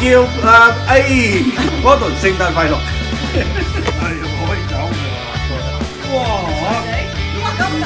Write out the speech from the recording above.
三，哎，嗰度聖誕快樂！係可以走㗎啦。哇！哇咁大！